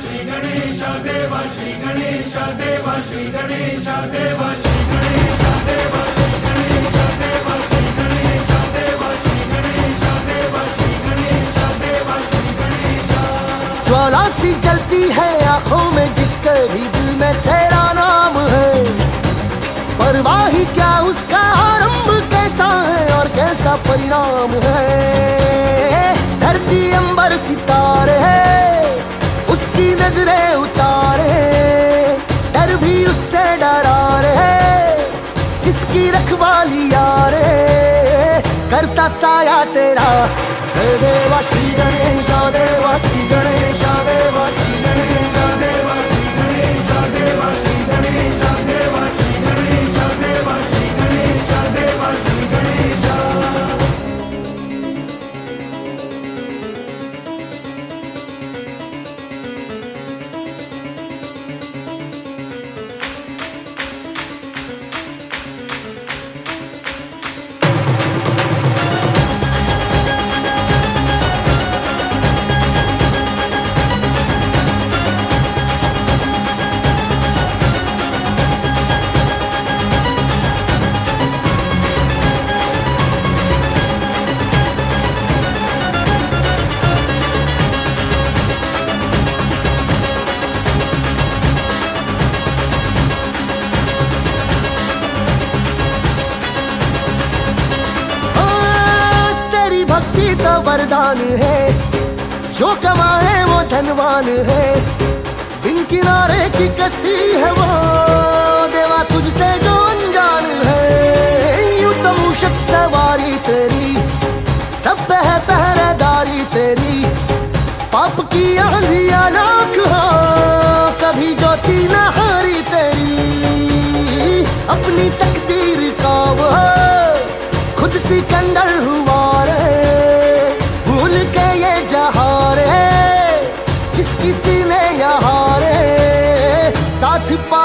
श्री गणेश श्री गणेश श्री गणेश श्री गणेश सी जलती है आँखों में, जिसके भी दिल में तेरा नाम है। परवाही क्या उसका आरंभ कैसा है और कैसा परिणाम है? धरती अंबर उसकी नज़रें उतारे, डर भी उससे डरा रहे, जिसकी रखवाली आ यारे, करता साया तेरा देवा श्री वरदान है। जो कमाए वो धनवान है। बिन किनारे की कश्ती है वो। देवा तुझसे जो अनजान है। यूँ तो मूषक सवारी तेरी। सब पे है पहरेदारी तेरी। पाप की आंधिया लाख हो। कभी ज्योति न हारी तेरी। अपनी तकदीर Goodbye.